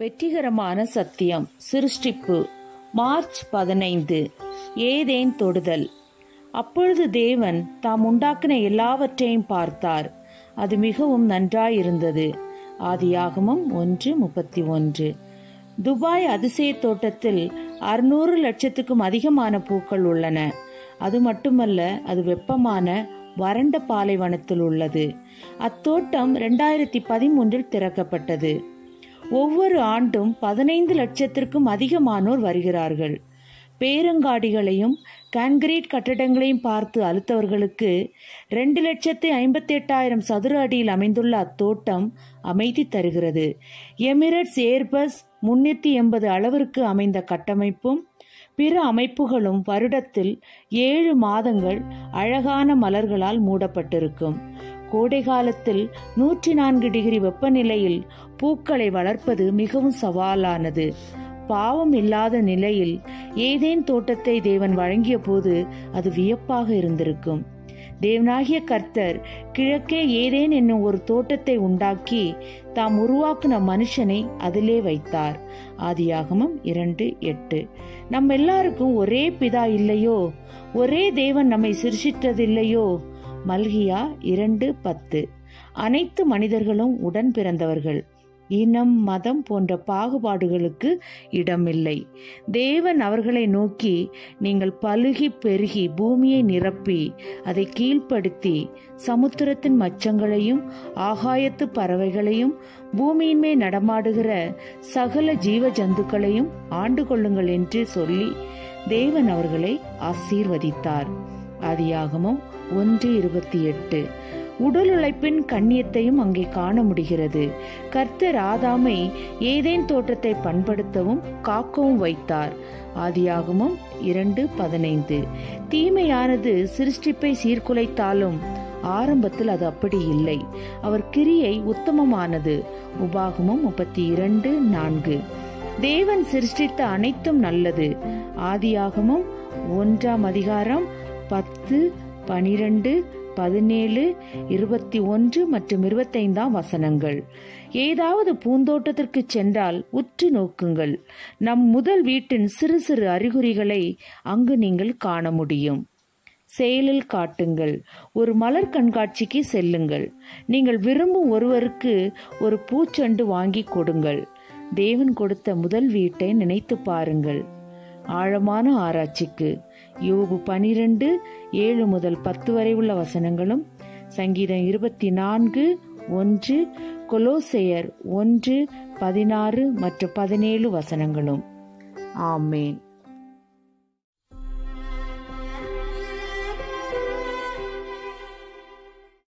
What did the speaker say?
வெற்றிகரமான சத்தியம். சிருஷ்டிப்பு. மார்ச் பதினைந்து. ஏதேன் தொடுதல். அப்பொழுது தேவன் தாம் உண்டாக்கின எல்லாவற்றையும் பார்த்தார். அது மிகவும் நன்றாயிருந்தது. ஆதியாகமம் ஒன்று முப்பத்தி ஒன்று. துபாய் அதிசய தோட்டத்தில் அறுநூறு லட்சத்துக்கும் அதிகமான பூக்கள் உள்ளன. அது மட்டுமல்ல அது வெப்பமான வறண்ட பாலைவனத்தில் உள்ளது. அத்தோட்டம் இரண்டாயிரத்தி பதிமூன்றில் திறக்கப்பட்டது. ஒவ்வொரு ஆண்டும் பதினைந்து லட்சத்திற்கும் அதிகமானோர் வருகிறார்கள். பேருங்காடிகளையும் கான்கிரீட் கட்டடங்களையும் பார்த்து அழுத்தவர்களுக்கு ரெண்டு லட்சத்து ஐம்பத்தி எட்டாயிரம் சதுர அடியில் அமைந்துள்ள அத்தோட்டம் அமைதி தருகிறது. எமிரட்ஸ் ஏர்பஸ் முன்னூற்றி எண்பது அளவிற்கு அமைந்த கட்டமைப்பும் பிற அமைப்புகளும் வருடத்தில் ஏழு மாதங்கள் அழகான மலர்களால் மூடப்பட்டிருக்கும். கோடை காலத்தில் நூற்றி நான்கு டிகிரி வெப்பநிலையில் பூக்களை வளர்ப்பது மிகவும் சவாலானது. பாவம் இல்லாத நிலையில் ஏதேன் தோட்டத்தை தேவன் வழங்கிய போது அது வியப்பாக இருந்திருக்கும். தேவனாகிய கர்த்தர் கிழக்கே ஏதேன் என்னும் ஒரு தோட்டத்தை உண்டாக்கி தாம் உருவாக்குன மனுஷனை அதிலே வைத்தார். ஆதியாகமம் இரண்டு எட்டு. நம்ம எல்லாருக்கும் ஒரே பிதா இல்லையோ? ஒரே தேவன் நம்மை சிருஷித்ததில்லையோ? மல்கியா இரண்டு பத்து. அனைத்து மனிதர்களும் உடன் பிறந்தவர்கள். இனம் மதம் போன்ற பாகுபாடுகளுக்கு இடமில்லை. தேவன் அவர்களை நோக்கி நீங்கள் பழுகி பெருகி பூமியை நிரப்பி அதை கீழ்ப்படுத்தி சமுத்திரத்தின் மச்சங்களையும் ஆகாயத்து பறவைகளையும் பூமியின்மே நடமாடுகிற சகல ஜீவ ஜந்துக்களையும் ஆண்டு கொள்ளுங்கள் என்று சொல்லி தேவன் அவர்களை ஆசீர்வதித்தார். அதியாகமும் ஒன்று இருபத்தி எட்டு. உடல் உழைப்பின் கண்ணியத்தையும் அங்கே காண முடிகிறது. கர்த்தர் ஆதாமை ஏதேன் தோட்டத்தை பண்படுத்தவும் காக்கவும் வைத்தார். ஆதியாகமும் இரண்டு பதினைந்து. தீமையானது சிருஷ்டிப்பை சீர்குலைத்தாலும் ஆரம்பத்தில் அது அப்படி இல்லை. அவர் கிரியை உத்தமமானது. உபாகமும் முப்பத்தி இரண்டு நான்கு. தேவன் சிருஷ்டித்த அனைத்தும் நல்லது. ஆதியாகமும் ஒன்றாம் அதிகாரம் பத்து பனிரெண்டு பதினேழு இருபத்தி ஒன்று மற்றும் இருபத்தைந்தாம் வசனங்கள். ஏதாவது பூந்தோட்டத்திற்கு சென்றால் உற்று நோக்குங்கள். நம் முதல் வீட்டின் சிறு சிறு அறிகுறிகளை அங்கு நீங்கள் காண முடியும். செயலில் காட்டுங்கள். ஒரு மலர் கண்காட்சிக்கு செல்லுங்கள். நீங்கள் விரும்பும் ஒருவருக்கு ஒரு பூச்செண்டு வாங்கி கொடுங்கள். தேவன் கொடுத்த முதல் வீட்டை நினைத்து பாருங்கள். ஆழமான ஆராய்ச்சிக்கு. யோபு பனிரெண்டு ஏழு முதல் பத்து வரை உள்ள வசனங்களும் சங்கீதம் இருபத்தி நான்கு ஒன்று கொலோசெயர் ஒன்று பதினாறு மற்றும் பதினேழு வசனங்களும். ஆமேன்.